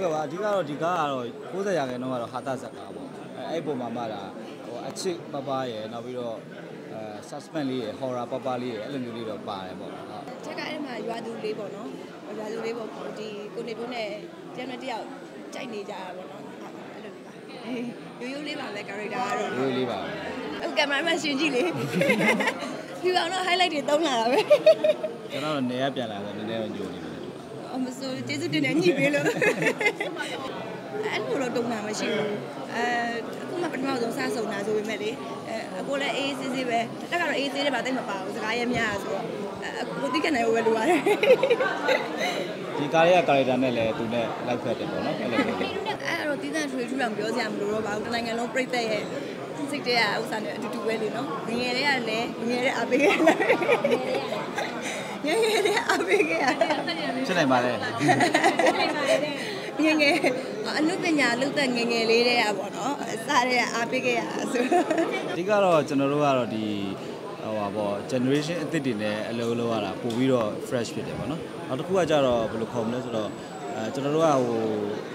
ဟုတ်ကဲ့ပါအဓိကတော့ဒီကားကတော့60ရာခိုင်နှုန်းကတော့ဟာတာဇက်ကားပေါ့အဲအဲ့ပုံမှာမှလာဟိုအချစ်ပပရယ်နောက်ပြီးတော့အဲ suspense လေးရယ် horror ပပလေးရယ်အဲ့လိုမျိုးလေးတော့ပါတယ်ပေါ့ဟုတ်ချက်ကအဲ့မှာရွာသူလေးပေါ့နော်ရွာသူလေးပေါ့ဒီကိုနေတို့နဲ့တယောက်နဲ့တယောက်ကြိုက်နေကြတာပေါ့နော်အဲ့လိုပါရိုးရိုးလေးပါပဲ character ကတော့ရိုးလေးပါဟုတ်ကင်မရာမန်ရှင်ကြည့်လေဒီအောင်တော့ highlight တွေတုံးလာတာပဲကျွန်တော်တို့နေရပြန်လာတော့နည်းနည်းတော့ညိုနေတယ် အမဆိုကျေးဇူးတင်တယ်ညှိပေးလို့အဲ့လိုတော့တုံးတာမရှိဘူးအဲအခုမှပထမဆုံးစဆုံတာဆိုပေမဲ့လေအဲအခုလည်းအေးစစ်စစ်ပဲတက်ကတော့အေးစစ်တယ်ပါတိတ်မပါဘူးစကားရများဆိုတော့အခုတိကျနေဝယ်လိုရတယ်ဒီကားရဲ့ character နဲ့လည်းသူနဲ့ like ဖက်တယ်ပေါ့နော်အဲ့လိုမျိုးလေးအဲ့တော့တီးသန့်ထွေထူအောင်ပြောစရာမလိုတော့ပါဘူးတနိုင်ငံလုံးပြိသက်ရဲ့စိတ်တွေကဥစ္စာနဲ့အတူတူပဲလေနော်ငငယ်လေးကလည်းငငယ်လေးအပေးခဲ့လားငငယ်လေး အပေးခဲ့ရတယ်ဖြစ်နိုင်ပါလေငငယ်အနုပညာလုပ်တဲ့ငငယ်လေးတွေကပေါ့နော်စားတဲ့အားပေးခဲ့ရတာဆိုအဓိကတော့ကျွန်တော်တို့ကတော့ဒီဟိုပါပေါ့ generation အသစ်တွေနဲ့အလုပ်လုပ်ရတာပို့ပြီးတော့ fresh ဖြစ်တယ်ပေါ့နော်နောက်တစ်ခုကကြတော့ဘယ်လိုခေါ်မလဲဆိုတော့အဲကျွန်တော်တို့ကဟို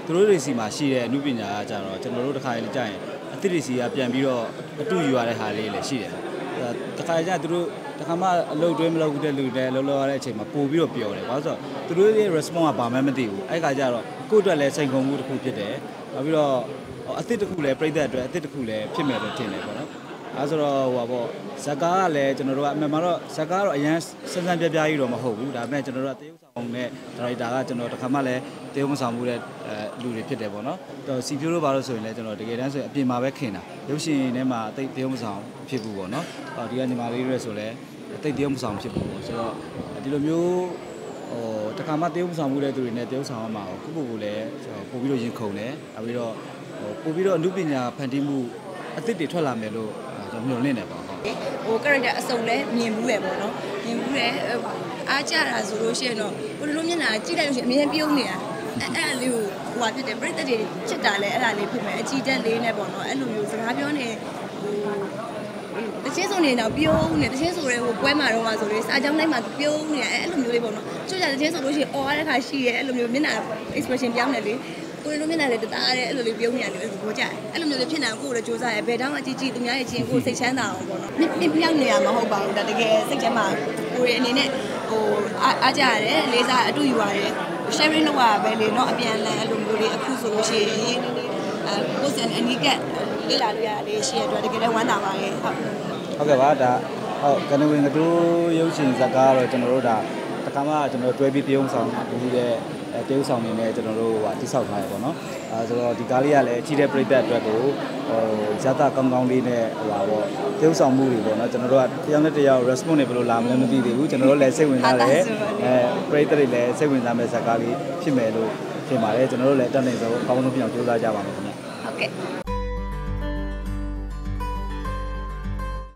သူတို့တွေစီမှာရှိတဲ့အမှုပညာကကြတော့ကျွန်တော်တို့တစ်ခါလေကြာရင်အသစ်တွေစီကပြန်ပြီးတော့အတူယူရတဲ့ဟာလေးလည်းရှိတယ်ပေါ့အဲတစ်ခါကြာသူတို့ တစ်ခါမှအလုပ်တွင်းမလုပ်ဘူးတဲ့လူတွေလှုပ်လှုပ်ရတဲ့အချိန်မှာပို့ပြီးတော့ပျော်တယ်ဘာလို့ဆိုတော့သူတို့ရဲ့ response ကဘာမှမသိဘူးအဲ့ခါကျတော့ကိုယ့်အတွက်လည်းစိန်ခေါ်မှုတစ်ခုဖြစ်တယ်နောက်ပြီးတော့အသစ်တစ်ခုလည်းပြိသက်အတွက်အသစ်တစ်ခုလည်းဖြစ်မယ်လို့ထင်တယ်ပေါ့နော် အဲဆိုတော့ဟိုပါပေါ့ဇက်ကားကလည်းကျွန်တော်တို့ကအမှန်မှာတော့ဇက်ကားကတော့အရန်စမ်းစမ်းပြပြကြီးတော့မဟုတ်ဘူးဒါပေမဲ့ကျွန်တော်တို့ကတရုပ်ဆောင်နဲ့ဒါရိုက်တာကကျွန်တော်တစ်ခါမှလည်းတရုပ်မဆောင်မှုတဲ့အဲလူတွေဖြစ်တယ်ပေါ့နော်တော့စီဖြိုးတို့ဘာလို့ဆိုရင်လည်းကျွန်တော်တကယ်တမ်းဆိုရင်အပြင်မှာပဲခင်တာရုပ်ရှင်ထဲမှာအသိတရုပ်မဆောင်ဖြစ်ဘူးပေါ့နော်အော်ဒီကညီမလေးတွေဆိုလည်းအသိတရုပ်မဆောင်ဖြစ်ဘူးပေါ့ဆိုတော့ဒီလိုမျိုးဟိုတခါမှတရုပ်မဆောင်မှုတဲ့သူတွေနဲ့တရုပ်ဆောင်ရမှာကိုခုခုလည်းပို့ပြီးတော့ရင်ခုန်တယ်နောက်ပြီးတော့ဟိုပို့ပြီးတော့အမှုပညာဖန်တီးမှုအသစ်တွေထွက်လာမယ်လို့ကျွန်တော် မျှော်လင့်နေပါဟုတ်ဟို character အစုံလဲမြင်ဘူးလေပေါ့နော်မြင်ဘူးလေအားကြတာဆိုလို့ရှိရင်တော့ဘယ်လိုမျက်နှာကြည့်လိုက်လို့ရှိရင်အမြင်ပြုံးနေတာအဲ့အဲ့လေးကိုဟိုဟာဖြစ်တယ်ပြိသက်တွေချစ်တာလဲအဲ့ဒါလေးဖြစ်မယ်အကြည့်တက်လေးနဲ့ပေါ့နော်အဲ့လိုမျိုးစကားပြောနေဟိုတချင်းစုံနေတော့ပြုံးနေတချင်းစုံရဲဟိုပွဲမှာတော့ဆိုလို့စာကြောင်းတိုင်းမှာပြုံးနေအဲ့လိုမျိုးလေးပေါ့နော်ကျွတ်ကြတချင်းစုံလို့ရှိရင်အော်ရတဲ့ခါရှိရဲအဲ့လိုမျိုးမျက်နှာ expression ပြောင်းနေလေ ကိုယ်လိုမျက်နှာလေးတသားရဲအဲ့လိုလေးပြုံးနေရတယ်ကိုကြအဲ့လိုမျိုးလေးဖြစ်နေအောင်ကိုယ်လည်းစူးစမ်းရဲဘယ်တောင်အကြည့်ကြည့်သူများရဲ့ချင်းကိုစိတ်ချမ်းသာအောင်ပေါ့နော်မြင့်ပြောင်းနေရမှာမဟုတ်ပါဘူးဒါတကယ်စိတ်ထဲမှာကိုယ်ရဲ့အနေနဲ့ဟိုအားကြရတယ်လေးစားအတူယူရတယ် sharing လုပ်ရပဲလေနော်အပြန်လန်အဲ့လိုမျိုးလေးအခုဆိုလို့ရှိရင်အဲကိုယ်စံအနီးကလေးလာလို့ရလေးရှိရတဲ့အတွက်တကယ်လည်းဝမ်းသာပါရဲ့ဟုတ်ဟုတ်ကဲ့ပါဒါဟုတ်ကနဝင်ကတိုးရုပ်ရှင်ဇာတ်ကားတော့ကျွန်တော်တို့ဒါ တခါမှကျွန်တော်တွဲပြီးတရုံဆောင်ဘူးတဲ့အဲတရုံဆောင်နေနဲ့ကျွန်တော်တို့ဟာတိဆောက်ထားရပေါ့နော်အဲဆိုတော့ဒီကားလေးကလည်းကြီးတဲ့ပြိသက်အတွက်ကိုဟိုဇာတ်ကောင်းကောင်းလေးနဲ့ဟိုပါပေါ့တရုံဆောင်မှုတွေပေါ့နော်ကျွန်တော်တို့ကတယောက်နဲ့တယောက် response တွေဘယ်လိုလာမလဲမသိသေးဘူးကျွန်တော်တို့လည်းစိတ်ဝင်စားတယ်အဲပြိသက်တွေလည်းစိတ်ဝင်စားမဲ့ဇာတ်ကားလေးဖြစ်မယ်လို့ထင်ပါတယ်ကျွန်တော်တို့လည်းတက်နေဆုံးအကောင်းဆုံးပြအောင်ကြိုးစားကြပါမယ်ခင်ဗျဟုတ်ကဲ့